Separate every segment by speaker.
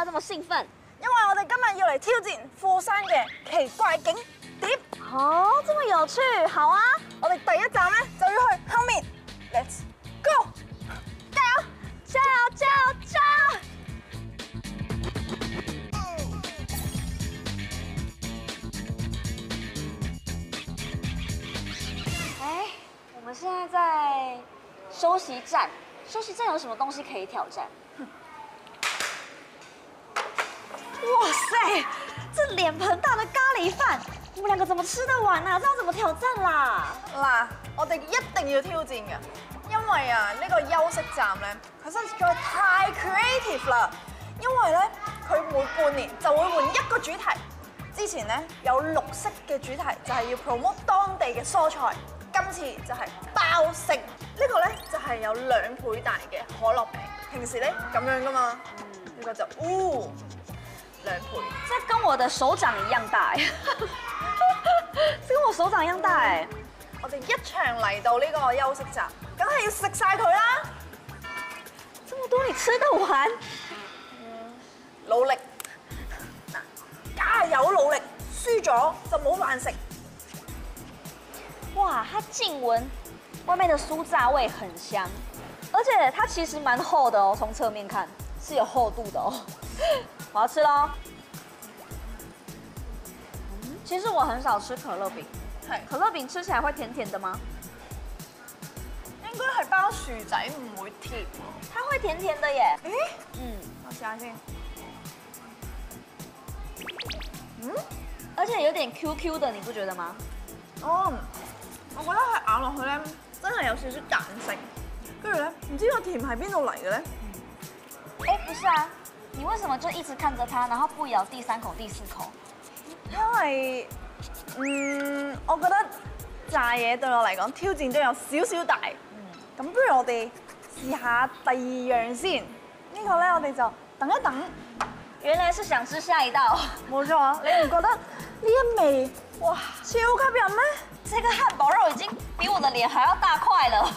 Speaker 1: 场就要這麼興奮？
Speaker 2: 因為我哋今日要嚟挑戰富山嘅奇怪景點。
Speaker 1: 哦，這麼有趣，好啊！
Speaker 2: 我哋第一站咧就要去後面，Let's go！加油！
Speaker 1: 加油加油加油！哎，我們現在在休息站，休息站有什麼東西可以挑戰？哇塞，這臉盆大的咖喱飯，我們兩個怎麼吃得完啊？這要怎麼挑戰啦？
Speaker 2: 嗱，我哋一定要挑戰嘅，因為啊呢個休息站咧，佢實在太 creative 啦。因為咧，佢每半年就會換一個主題。之前咧有綠色嘅主題，就係要 promote 當地嘅蔬菜。今次就係爆食，呢個咧就係有兩倍大嘅可樂餅。平時咧咁樣噶嘛，呢個就哦兩倍。
Speaker 1: 這跟我的手掌一樣大，這 跟我手掌一樣大哎。
Speaker 2: 我哋一場嚟到呢個休息站，梗係要食晒佢啦！
Speaker 1: 這麼多你吃得完？
Speaker 2: 努力，嗱，加油努力，輸咗就冇飯食。
Speaker 1: 哇，它近聞外面的酥炸味很香，而且它其實蠻厚的哦，從側面看是有厚度的哦。我要吃嘍。嗯其实我很少吃可乐
Speaker 2: 饼，
Speaker 1: 可樂餅吃起來會甜甜的嗎？
Speaker 2: 應該係包薯仔，唔會甜。
Speaker 1: 它會甜甜的耶。
Speaker 2: 咦？
Speaker 1: 嗯，
Speaker 2: 我試下先。
Speaker 1: 嗯，而且有點 Q Q 的，你不覺得嗎？
Speaker 2: 哦，我覺得係咬落去咧，真係有少少彈性。跟住咧，唔知個甜係邊度嚟嘅咧？
Speaker 1: 哎，不是啊，你为什么就一直看着它，然后不咬第三口、第四口？
Speaker 2: 因為，嗯，我覺得炸嘢對我嚟講挑戰都有少少大。咁不如我哋試下第二樣先。呢個咧，我哋就等一等。
Speaker 1: 原來是想吃下一道。
Speaker 2: 冇錯，你唔覺得呢一味哇超吸引咩？
Speaker 1: 這個漢堡肉已經比我的臉還要大塊了。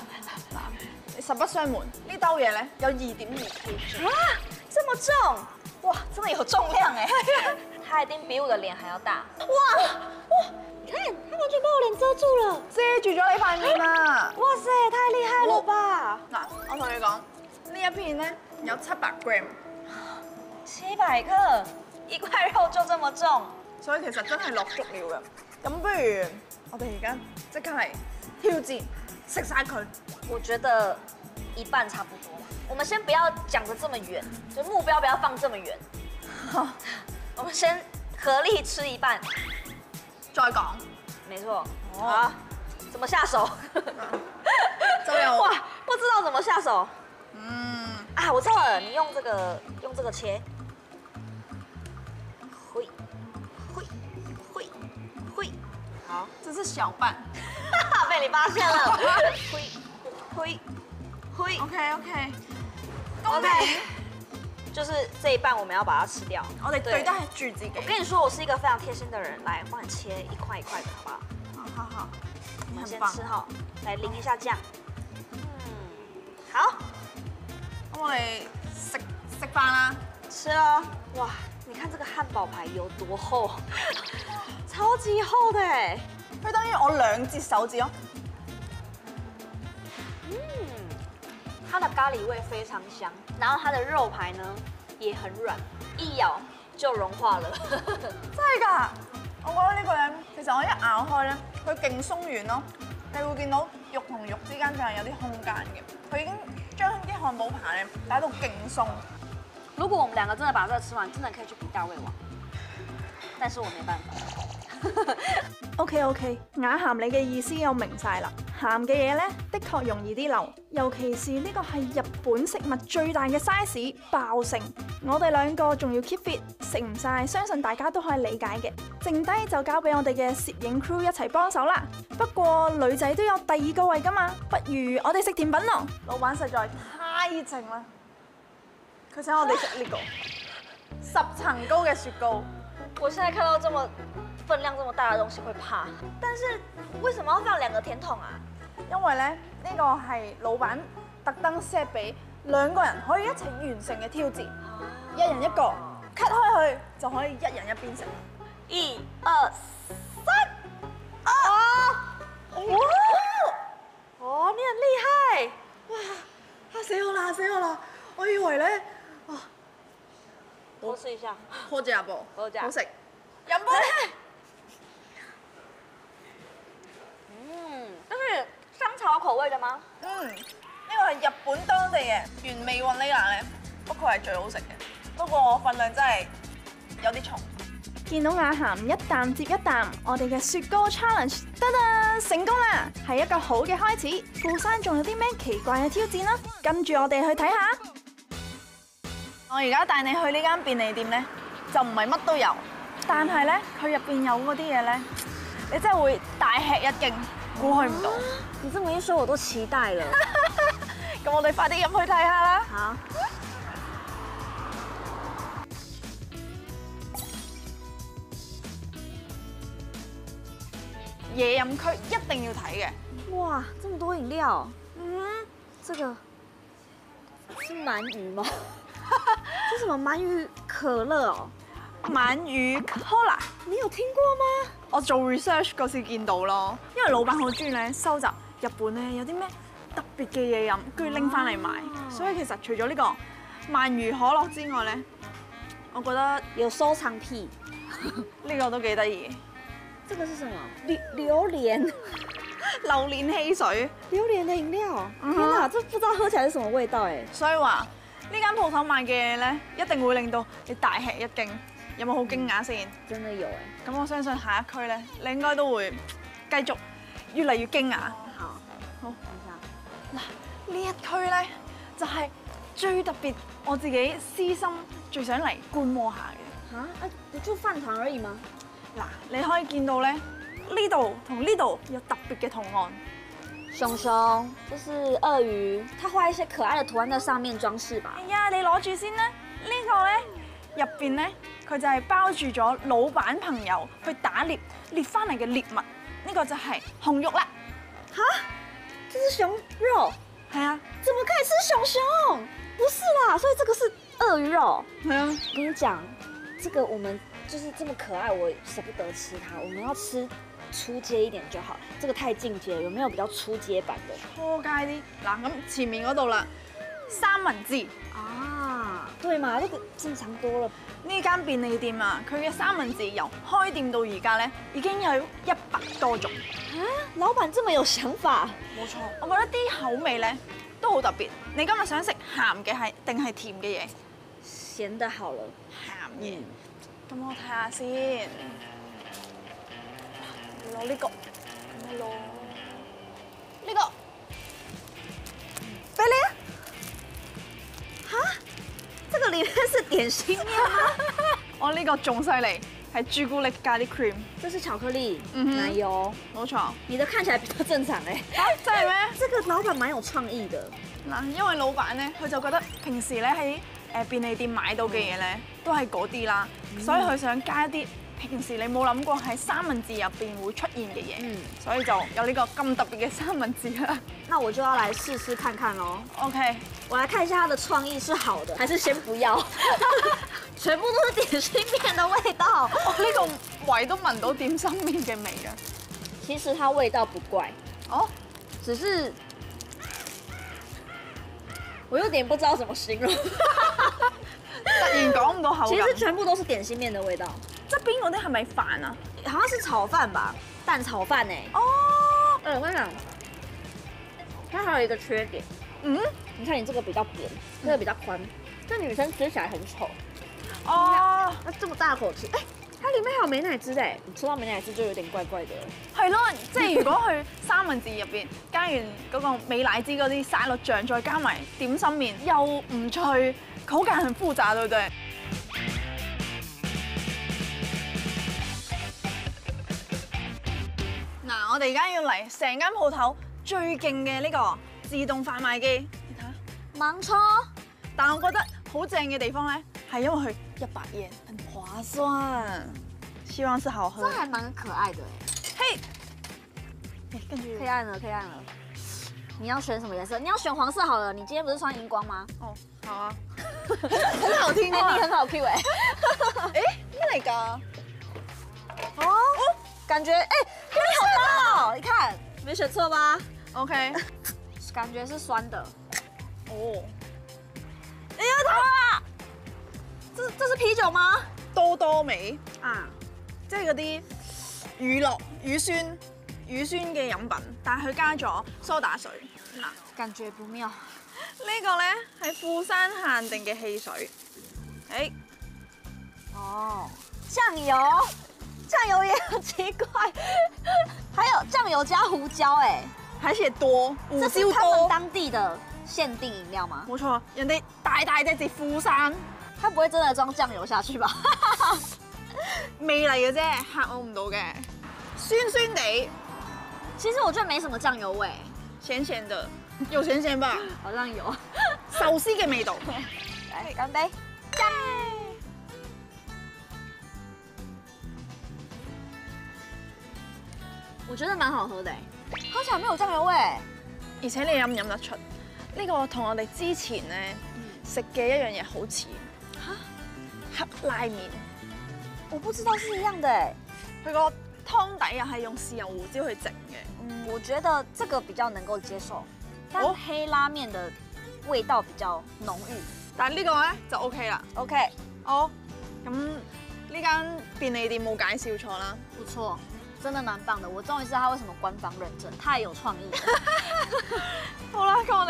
Speaker 2: 你實不相瞞，呢兜嘢咧有二點二 kg。
Speaker 1: 啊，這麼重！哇，真的有重量哎！它一定比我的脸还要大。哇哇，你看，它完全把我脸遮住了。
Speaker 2: 遮住咗你塊面啊！
Speaker 1: 哇塞，太厲害了吧！
Speaker 2: 嗱，我同你講，呢一片咧有七百 gram，
Speaker 1: 七百克，一塊肉就這麼重。
Speaker 2: 所以其實真係落足料嘅。咁不如我哋而家即刻嚟挑戰食晒佢。
Speaker 1: 我覺得一半差不多。我们先不要讲得这么远，就目标不要放這麼遠。我们先合力吃一半。
Speaker 2: 再講，
Speaker 1: 沒錯。好，怎么下手？
Speaker 2: 就有
Speaker 1: 哇，不知道怎么下手。
Speaker 2: 嗯，
Speaker 1: 啊，我知道了，你用这个用这个切。会，会，会，会，好，
Speaker 2: 这是小半。
Speaker 1: 被你发现了。會會會
Speaker 2: OK
Speaker 1: OK，OK，就是这一半我们要把它吃掉。
Speaker 2: 我哋對得住自己。
Speaker 1: 我跟你說，我是一個非常貼心的人，來幫你切一塊一塊的，好不好？
Speaker 2: 好好好，
Speaker 1: 我們先。吃好，來淋一下醬。嗯，好，
Speaker 2: 咁我哋食食飯啦。
Speaker 1: 吃哦。哇，你看這個漢堡排有多厚，超級厚的哎。
Speaker 2: 佢等於我兩節手指咯。
Speaker 1: 它的咖喱味非常香，然后它的肉排呢也很软，一咬就融化了。
Speaker 2: 真係㗎！我覺得呢個咧，其實我一咬開咧，佢勁鬆軟咯。你會見到肉同肉之間仲係有啲空間嘅。佢已經將啲漢堡排咧打到勁鬆。
Speaker 1: 如果我們兩個真的把這個吃完，真的可以去比大胃王，但是我沒辦法。
Speaker 2: OK OK，雅涵你嘅意思我明晒啦。鹹嘅嘢呢，的確容易啲流，尤其是呢個係日本食物最大嘅 size 爆成。我哋兩個仲要 keep fit，食唔晒，相信大家都可以理解嘅。剩低就交俾我哋嘅攝影 crew 一齊幫手啦。不過女仔都有第二個胃噶嘛，不如我哋食甜品咯。老闆實在太熱情啦，佢請我哋食呢個十層高嘅雪糕。
Speaker 1: 我现在看到这么分量这么大的東西會怕，但是為什麼要放兩個甜筒啊？
Speaker 2: 因為咧呢個係老闆特登 set 俾兩個人可以一齊完成嘅挑戰。
Speaker 1: 啊
Speaker 2: 一人一個，cut 開去就可以一人一邊食。
Speaker 1: 一二三，啊！哇！哦，你很厲害。
Speaker 2: 哇嚇死我啦！嚇死我啦！我以為咧，
Speaker 1: 我試一下。
Speaker 2: 好食噃，
Speaker 1: 好食
Speaker 2: 好食。飲杯。
Speaker 1: 嗯，这是香草口味的嗎？
Speaker 2: 嗯，呢個係日本當地嘅原味雲呢拿咧，不過係最好食嘅，不過份量真係有啲重。見到雅涵一啖接一啖，我哋嘅雪糕 challenge 得啦，成功啦，係一個好嘅開始。富山仲有啲咩奇怪嘅挑戰啦？跟住我哋去睇下。我而家帶你去呢間便利店咧，就唔係乜都有，但係咧佢入邊有嗰啲嘢咧，你真係會大吃一驚，估佢唔到。
Speaker 1: 你這麼一說，我都期待了。
Speaker 2: 咁我哋快啲入去睇下啦。
Speaker 1: 好。
Speaker 2: 野飲區一定要睇嘅。
Speaker 1: 哇，這麼多飲料，
Speaker 2: 嗯，
Speaker 1: 這個是鰻魚嗎？這是什麼鰻魚可樂哦？
Speaker 2: 鰻魚 Cola，
Speaker 1: 你有聽過嗎？
Speaker 2: 我做 research 嗰時見到咯，因為老闆好中意咧收集日本咧有啲咩特別嘅嘢飲，跟住拎翻嚟賣。所以其實除咗呢個鰻魚可樂之外咧，我覺得
Speaker 1: 有收藏癖。
Speaker 2: 呢個都幾得意。
Speaker 1: 這個是什麼？榴榴蓮，
Speaker 2: 榴蓮汽水，
Speaker 1: 榴蓮的飲料。天哪，這不知道喝起來是什麼味道哎。
Speaker 2: 所以話呢間鋪頭賣嘅嘢咧，一定會令到你大吃一驚。有冇好驚訝先？
Speaker 1: 真的有誒。
Speaker 2: 咁我相信下一區咧，你應該都會繼續越嚟越驚訝。
Speaker 1: 好，
Speaker 2: 好
Speaker 1: 等一下。
Speaker 2: 呢一區咧就係、最特別，我自己私心最想嚟觀摩下嘅。
Speaker 1: 嚇，啊，不就飯堂而已嗎？
Speaker 2: 嗱，你可以見到咧，呢度同呢度有特別嘅圖案。
Speaker 1: 熊熊，這是鱷魚，它畫一些可愛的圖案在上面裝飾吧。
Speaker 2: 哎呀，你攞住先啦。呢、個咧入邊咧，佢就係包住咗老闆朋友去打獵獵翻嚟嘅獵物。呢、個就係紅肉啦。
Speaker 1: 哈，這是熊肉，
Speaker 2: 係啊，
Speaker 1: 怎麼可以吃熊熊？不是啦，所以這個是鱷魚肉。
Speaker 2: 係啊。
Speaker 1: 我跟你講，這個我們就是這麼可愛，我捨不得吃它。我們要吃出街一點就好，這個太進階，有沒有比較出街版的？
Speaker 2: 初街啲嗱，咁前面嗰度啦，三文治
Speaker 1: 啊，對嘛，呢個正常多了。
Speaker 2: 呢間便利店啊，佢嘅三文治由開店到而家咧，已經有一百多種。
Speaker 1: 啊，老闆這麼有想法。
Speaker 2: 冇錯，我覺得啲口味咧都好特別。你今日想食鹹嘅係定係甜嘅嘢？
Speaker 1: 鹹的好了，
Speaker 2: 鹹嘢。咁我睇下先。攞呢個，我攞呢個，
Speaker 1: 個裡面是點心面嗎？
Speaker 2: 我呢個仲犀利，係朱古力加啲 cream。
Speaker 1: 这是巧克力、奶油，
Speaker 2: 冇錯。
Speaker 1: 你的看起來比較正常哎。
Speaker 2: 啊，真係咩？
Speaker 1: 這個老闆蠻有創意的。
Speaker 2: 嗱，因為老闆咧，佢就覺得平時咧喺诶便利店買到嘅嘢咧，都係嗰啲啦，所以佢想加一啲平時你冇諗過喺三文治入邊會出現嘅嘢，
Speaker 1: 嗯
Speaker 2: 所以就有呢個咁特別嘅三文治啦。
Speaker 1: 那我就要來試試看看咯。
Speaker 2: OK，
Speaker 1: 我來看一下它的創意是好的，還是先不要？全部都是點心面的味道。
Speaker 2: 我呢個位都聞到點心面嘅味啊！
Speaker 1: 其實它味道不怪，
Speaker 2: 哦，
Speaker 1: 只是我有點不知道怎麼形容。
Speaker 2: 突然講唔到口感。
Speaker 1: 其實全部都是點心面的味道，
Speaker 2: 側邊嗰啲係咪飯啊？
Speaker 1: 好像是炒饭吧，蛋炒飯呢。
Speaker 2: 哦，
Speaker 1: 嗯，我跟你讲，它还有一个缺点，
Speaker 2: 嗯，
Speaker 1: 你看你这个比较扁，这个比較寬，這女生吃起来很丑。
Speaker 2: 哦，
Speaker 1: 那这么大口吃，哎，它里面还有美乃滋哎，你吃到美乃滋就有點怪怪的。
Speaker 2: 係咯，即係如果佢三文治入邊加完嗰個美乃滋嗰啲沙律醬，再加埋點心面，又唔脆，口感很複雜，對唔對？哋而家要嚟成間鋪頭最勁嘅呢個自動販賣機，你睇下。
Speaker 1: 盲抽，
Speaker 2: 但係我覺得好正嘅地方咧，係因為佢一百 yen，很划算。希望是好喝
Speaker 1: 這。還蠻可愛的哎。
Speaker 2: 嘿，誒跟住
Speaker 1: 黑暗了，黑暗了。你要選什麼顏色？你要選黃色好了。你今天不是穿熒光嗎？
Speaker 2: 哦，好啊。很好听
Speaker 1: 你！很好 Q 哎、
Speaker 2: 诶，咩嚟㗎？
Speaker 1: 哦，感觉哎，你好大哦，你看没选错吧
Speaker 2: ？OK，
Speaker 1: 感觉是酸的。
Speaker 2: 哦，
Speaker 1: 哎呀，它，这这是啤酒吗？
Speaker 2: 多多味，
Speaker 1: 啊，
Speaker 2: 即係嗰啲乳酪、乳酸、乳酸嘅飲品，但係佢加咗蘇打水。嗱，
Speaker 1: 感觉不妙。
Speaker 2: 呢個咧係富山限定嘅汽水。誒，
Speaker 1: 哦，酱油，酱油也很奇怪，还有酱油加胡椒，哎，
Speaker 2: 而且多胡
Speaker 1: 这是他们
Speaker 2: 多，
Speaker 1: 当地的限定饮料吗？
Speaker 2: 冇錯，人哋大大隻字富山，
Speaker 1: 他不會真的裝醬油下去吧？
Speaker 2: 味嚟嘅啫，嚇我唔到嘅，酸酸地，
Speaker 1: 其實我覺得沒什麼醬油味，
Speaker 2: 鹹鹹的，有鹹鹹吧，
Speaker 1: 好像有。
Speaker 2: 壽司嘅味道。
Speaker 1: 來，乾杯！我覺得蠻好喝的，喝起來沒有醬油味。
Speaker 2: 而且你飲唔飲得出？呢、個同我哋之前咧食嘅一樣嘢好似，黑拉麵，
Speaker 1: 我不知道是一樣的哎。
Speaker 2: 佢個湯底又係用豉油胡椒去整嘅。
Speaker 1: 嗯，我覺得這個比較能夠接受，但
Speaker 2: 哦
Speaker 1: 黑拉麵的味道比較濃郁。
Speaker 2: 但係呢個咧就 OK 啦。
Speaker 1: OK，
Speaker 2: 好，咁呢間便利店冇介紹錯啦。
Speaker 1: 不錯，真的蛮棒的。我终于知道他为什么官方认证，太有创意了。
Speaker 2: 好啦，咁我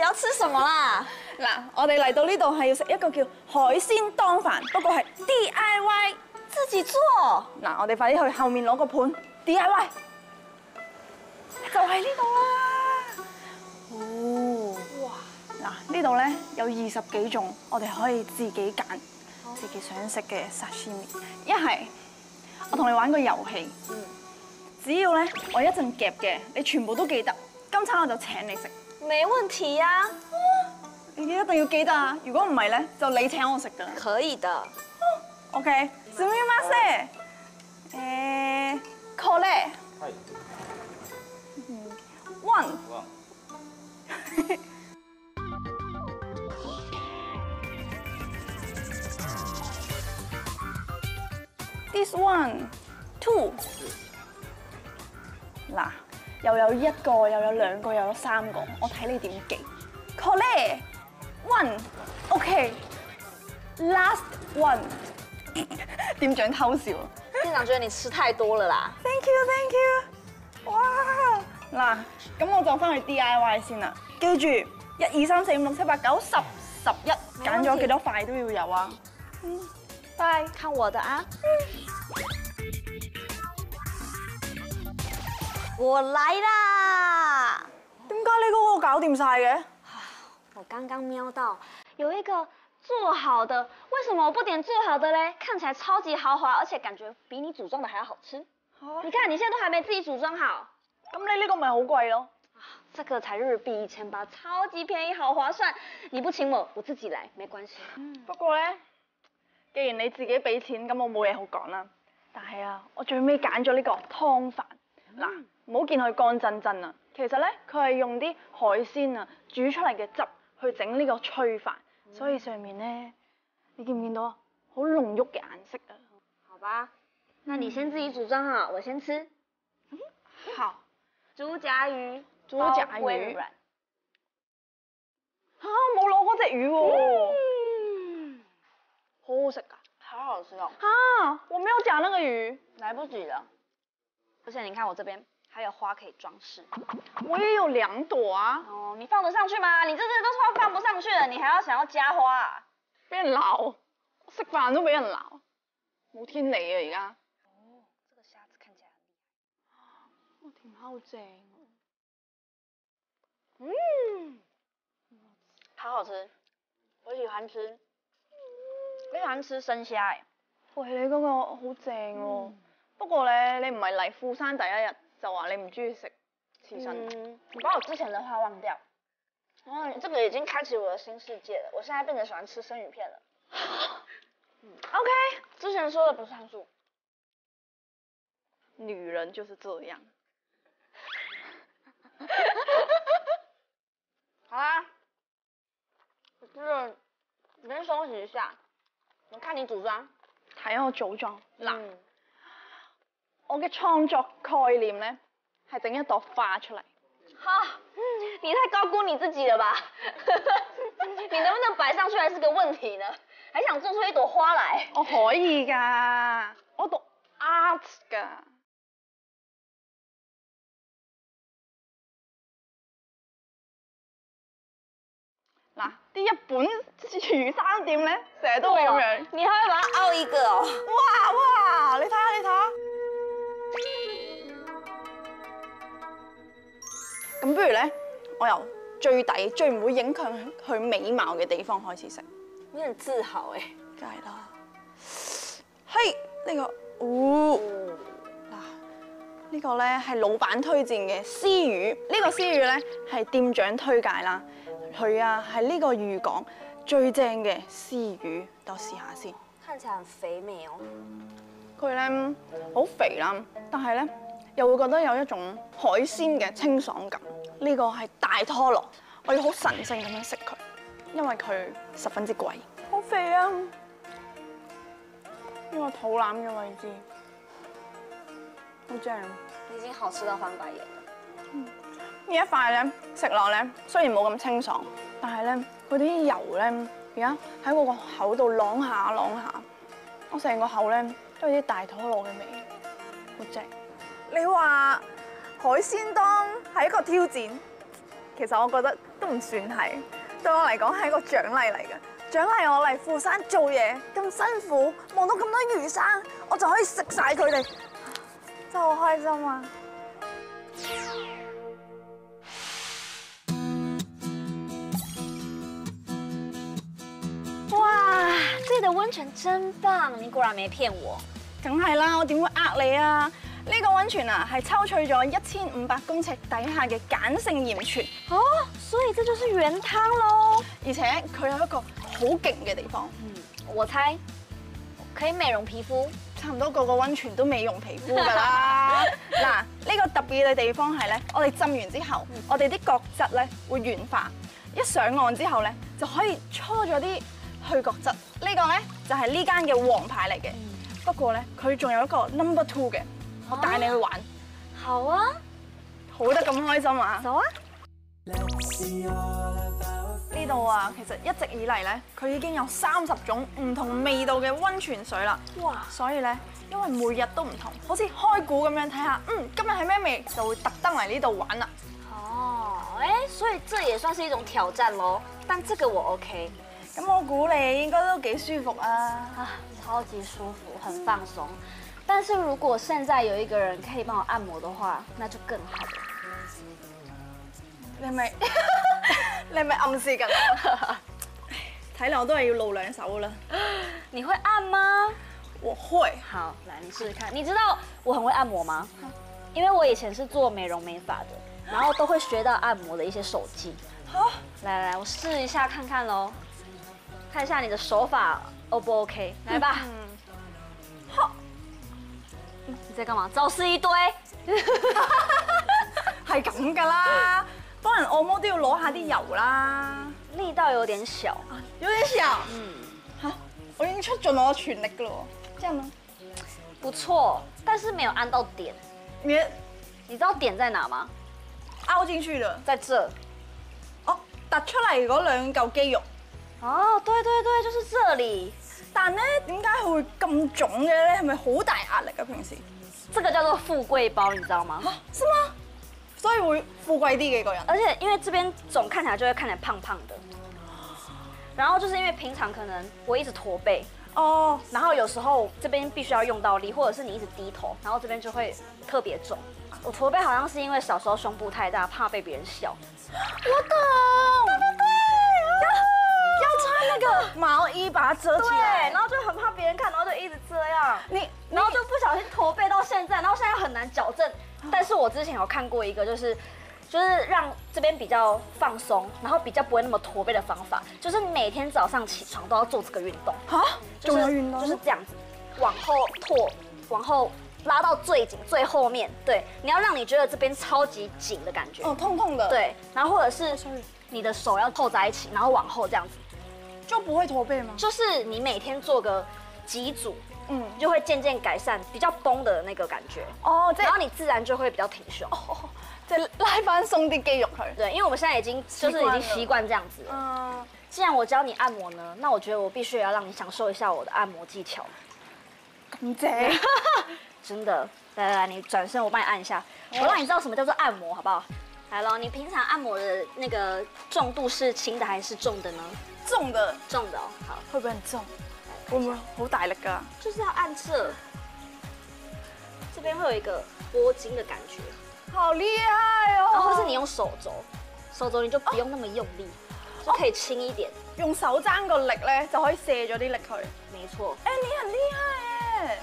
Speaker 1: 啦，到底要吃什麼啦？
Speaker 2: 嗱，我哋嚟到呢度係要食一個叫海鮮當飯，不過係 DIY。
Speaker 1: 自己做。
Speaker 2: 嗱，我哋快啲去後面攞個盤 DIY，就係呢度啦。
Speaker 1: 哦，
Speaker 2: 哇！嗱，呢度咧有二十幾種，我哋可以自己揀自己想食嘅沙西米。一係我同你玩個遊戲，只要咧我一陣夾嘅，你全部都記得，今餐我就請你食。
Speaker 1: 沒問題呀、
Speaker 2: 你一定要記得啊！如果唔係咧，就你請我食噶啦。
Speaker 1: 可以的。
Speaker 2: OK，すみません。誒，これ
Speaker 3: はい。
Speaker 2: one。
Speaker 3: ワン。
Speaker 2: This one, two。嗱， 又有一個，又有兩個，又有三個，我睇你點記。Cole one, OK。Last one。店長偷笑。
Speaker 1: 店長覺得你吃太多了啦。
Speaker 2: Thank you, thank you。哇！嗱，咁我就翻去 DIY 先啦。記住，一二三四五六七八九十十一，揀咗幾多塊都要有啊。嗯，拜。
Speaker 1: 看我的啊。我來啦！
Speaker 2: 點解你嗰個搞掂晒嘅？
Speaker 1: 我剛剛瞄到有一個做好的，為什麼我不點做好的嘞？看起來超級豪華，而且感覺比你組裝的還要好吃。你看你現在都還沒自己組裝好，
Speaker 2: 咁你呢個咪好貴咯？
Speaker 1: 這個才日幣一千八，超級便宜，好划算。你不請我，我自己來，沒關係。
Speaker 2: 不過咧，既然你自己俾錢，咁我冇嘢好講啦。但係啊，我最尾揀咗呢個湯飯。嗱、唔好見佢乾真真啊，其實咧佢係用啲海鮮啊煮出嚟嘅汁去整呢個炊飯，所以上面咧，你見唔見到啊？好濃郁嘅顏色啊！
Speaker 1: 好吧，那你先自己組裝好，我先吃。
Speaker 2: 嗯好，
Speaker 1: 豬甲魚，
Speaker 2: 豬甲魚
Speaker 1: 包微軟
Speaker 2: 嚇冇攞嗰隻魚喎、
Speaker 1: 嗯，
Speaker 2: 好好食㗎。
Speaker 1: 好好吃哦。
Speaker 2: 啊，我沒有夾那個魚，
Speaker 1: 來不及了。而且你看我這邊還有花可以装饰。
Speaker 2: 我也有两朵啊，
Speaker 1: 哦，你放得上去吗？你这些都放放不上去了，你还要想要加花、啊？
Speaker 2: 俾人鬧，我食飯都俾人鬧，冇天理啊而家。
Speaker 1: 哦，這個蝦子看起來很厲害。
Speaker 2: 我甜蝦好正嗯！
Speaker 1: 好好吃，我喜歡吃。我喜歡吃生蝦誒，
Speaker 2: 喂，你嗰個好正喎、不過咧，你唔係嚟富山第一日就話你唔中意食刺身。
Speaker 1: 你把我之前的話忘掉。然後這個已經開啟我的新世界了，我現在變得喜歡吃生魚片了。嗯 OK，之前說的不算數。
Speaker 2: 女人就是這樣。
Speaker 1: 好啦，我這個先休息一下，我看你組裝。
Speaker 2: 睇我組裝嗱，
Speaker 1: 嗯
Speaker 2: 我嘅創作概念咧係整一朵花出嚟。
Speaker 1: 哈，你太高估你自己了吧？你能不能擺上去還是個問題呢？還想做出一朵花來？
Speaker 2: 我可以㗎，我讀 art 㗎。嗱，啲日本魚生店咧，成日都會咁樣。
Speaker 1: 你可以把它凹一個哦？
Speaker 2: 哇哇！你睇下，你睇下。咁不如咧，我由最底、最唔會影響佢美貌嘅地方開始食。
Speaker 1: 你很自豪哎。
Speaker 2: 梗係啦。嘿，呢、個，哦，嗱，呢個咧係老闆推薦嘅絲魚，呢、個絲魚咧係店長推介啦。佢啊係呢個漁港最正嘅絲魚，等我試下先。
Speaker 1: 看起來很肥美哦。
Speaker 2: 佢咧好肥啦，但係咧又會覺得有一種海鮮嘅清爽感。呢、個係大拖羅，我要好神聖咁樣食佢，因為佢十分之貴。好肥啊！呢個肚腩嘅位置好正。
Speaker 1: 已經好吃到翻白眼了。
Speaker 2: 呢一塊咧食落咧，雖然冇咁清爽，但係咧佢啲油咧而家喺我個口度啷下啷下，我成個口咧都有啲大拖羅嘅味，好正。你話海鮮檔係一個挑戰，其實我覺得都唔算係，對我嚟講係一個獎勵嚟嘅。獎勵我嚟富山做嘢咁辛苦，望到咁多魚生，我就可以食晒佢哋，真係好開心啊！
Speaker 1: 哇，這里的溫泉真棒，你果然沒騙我。
Speaker 2: 梗係啦，我點會呃你啊？呢、個温泉啊係抽取咗一千五百公尺底下嘅鹼性鹽泉，
Speaker 1: 哦，所以這就是原湯咯。
Speaker 2: 而且佢有一個好勁嘅地方，
Speaker 1: 嗯，我猜可以美容皮膚。
Speaker 2: 差唔多個個温泉都美容皮膚㗎啦。嗱，呢、個特別嘅地方係咧，我哋浸完之後，我哋啲角質咧會軟化，一上岸之後咧就可以搓咗啲去角質。呢、個咧就係呢間嘅王牌嚟嘅。不過咧，佢仲有一個 number two 嘅，我帶你去玩，
Speaker 1: 好啊，
Speaker 2: 好得咁開心啊！
Speaker 1: 走啊。
Speaker 2: 呢度啊，其實一直以嚟咧，佢已經有三十種唔同味道嘅温泉水啦。
Speaker 1: 哇，
Speaker 2: 所以咧，因為每日都唔同，好似開估咁樣睇下，嗯，今日係咩味，就會特登嚟呢度玩啦。
Speaker 1: 哦，诶，所以這也算是一種挑戰咯。但這個我 OK，
Speaker 2: 咁我估你應該都幾舒服啊。
Speaker 1: 啊，超級舒服，很放鬆。但是如果现在有一个人可以帮我按摩的话，那就更好了。
Speaker 2: 你係咪 你係咪暗示緊我？睇嚟我都係要露兩手啦。
Speaker 1: 你會按嗎？
Speaker 2: 我會。
Speaker 1: 好，來你試試看。你知道我很會按摩嗎？因為我以前是做美容美髮的，然後都會學到按摩的一些手技。
Speaker 2: 好，
Speaker 1: 來來，我試一下看看咯，看一下你的手法 O 不 OK？来吧。你在干嘛？招式一堆。
Speaker 2: 係咁噶啦，幫人按摩都要攞下啲油啦。
Speaker 1: 力道有點小。
Speaker 2: 有點小。
Speaker 1: 嗯，
Speaker 2: 好，我已經出盡我全力噶咯喎，這樣嗎？
Speaker 1: 不錯，但是沒有按到點。
Speaker 2: 你
Speaker 1: 你知道點在哪嗎？
Speaker 2: 凹進去的，
Speaker 1: 在這。
Speaker 2: 哦，突出嚟嗰兩嚿肌肉。
Speaker 1: 哦，對對對，就是這裡。
Speaker 2: 但咧，點解佢會咁腫嘅咧？係咪好大壓力啊？平時
Speaker 1: 這個叫做富贵包，你知道吗？
Speaker 2: 啊，是吗？所以我富贵啲嘅個人。
Speaker 1: 而且因為這邊腫看起来就会看起来胖胖的，然后就是因为平常可能我一直驼背，
Speaker 2: 哦，
Speaker 1: 然后有时候这边必须要用到力，或者是你一直低头，然后这边就会特别肿。我驼背好像是因为小时候胸部太大，怕被别人笑。
Speaker 2: 我懂，对对对，那个毛衣把它遮起来，
Speaker 1: 然后就很怕别人看，然后就一直这样，
Speaker 2: 你
Speaker 1: 然后就不小心驼背到现在，然后现在很难矫正。但是我之前有看过一个，就是就是让这边比较放松，然后比较不会那么驼背的方法，就是你每天早上起床都要做这个运动。
Speaker 2: 啊，
Speaker 1: 就是
Speaker 2: 运动？
Speaker 1: 就是这样子，往后拓，往后拉到最紧最后面，对，你要让你觉得这边超级紧的感觉，
Speaker 2: 哦，痛痛的，，
Speaker 1: 对，然后或者是你的手要扣在一起，然后往后这样子，
Speaker 2: 就不会驼背吗？
Speaker 1: 就是你每天做个几组，
Speaker 2: 嗯，
Speaker 1: 就会渐渐改善比较崩的那个感觉，
Speaker 2: 哦，即
Speaker 1: 然后你自然就会比较挺胸。
Speaker 2: 哦，再拉翻松啲肌肉佢。
Speaker 1: 对，因为我们现在已经就是已经习惯这样子了。
Speaker 2: 嗯，
Speaker 1: 既然我教你按摩呢，那我觉得我必须也要让你享受一下我的按摩技巧。
Speaker 2: 你贼。
Speaker 1: 真的，来来来，你转身，我帮你按一下，我让你知道什么叫做按摩，好不好？来咯，你平常按摩的那个重度是轻的还是重的呢？
Speaker 2: 重的
Speaker 1: 重的哦，好，
Speaker 2: 会不会很重？會唔會好大力噶？
Speaker 1: 就是要按这，这边会有一个拨筋的感觉，
Speaker 2: 好厉害哦！
Speaker 1: 或是你用手肘，手肘你就不用那么用力，就可以轻一点，
Speaker 2: 用手踭個力咧，就可以卸咗啲力佢。
Speaker 1: 沒錯。
Speaker 2: 哎，你很厲害耶！